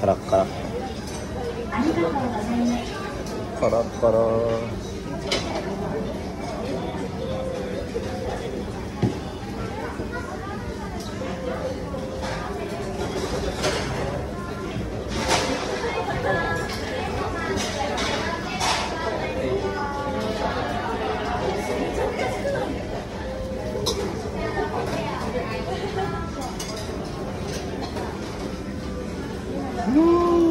가락가락. 가락가락. う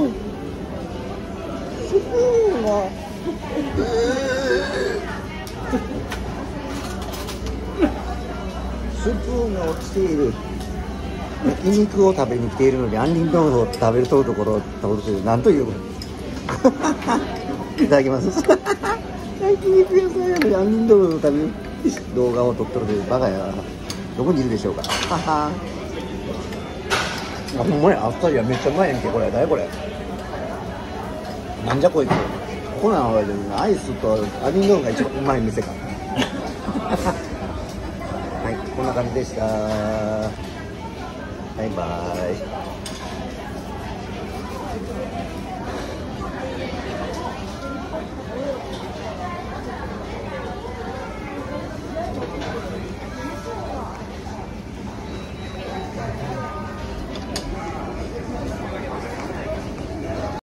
んスプーンがスプーンが落ちている。焼肉を食べに来ているのに杏仁豆腐を食べるところを食べているなんといういただきます。焼肉屋さんやのに杏仁豆腐を食べる動画を撮っとるというバカやどこにいるでしょうかあほんまや。あっさりはめっちゃうまいやんけこれ。誰これ。なんじゃこいつ。コナンはアイスとアニンドが一番うまい店か。はいこんな感じでした。バイバーイ。